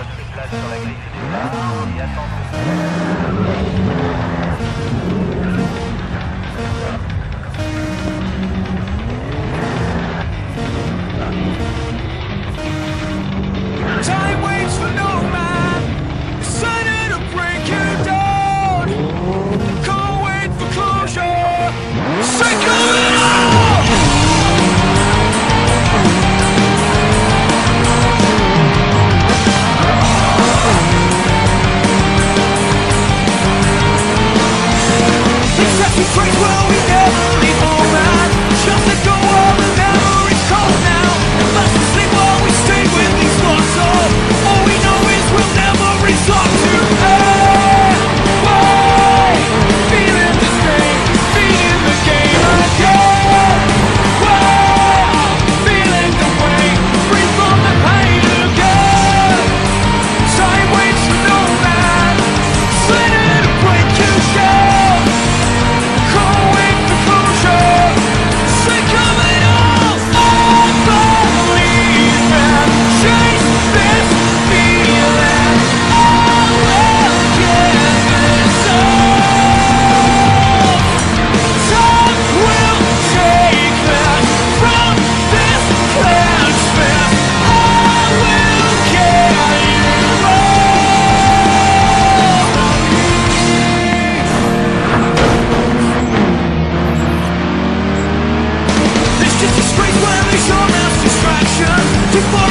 pilote se place sur la grille de départ et attend. emotions before